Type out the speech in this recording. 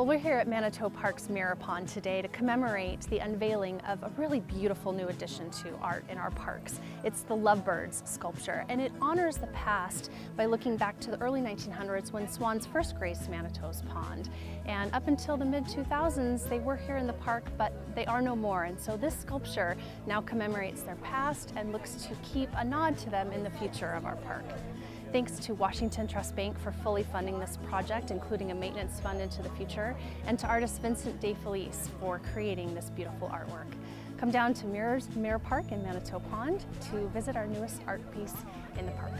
Well, we're here at Manito Park's Mirror Pond today to commemorate the unveiling of a really beautiful new addition to art in our parks. It's the Lovebirds sculpture, and it honors the past by looking back to the early 1900s when swans first graced Manito's pond. And up until the mid-2000s, they were here in the park, but they are no more. And so this sculpture now commemorates their past and looks to keep a nod to them in the future of our park. Thanks to Washington Trust Bank for fully funding this project, including a maintenance fund into the future, and to artist Vincent DeFelice for creating this beautiful artwork. Come down to Mirrors Mirror Park in Manito Pond to visit our newest art piece in the park.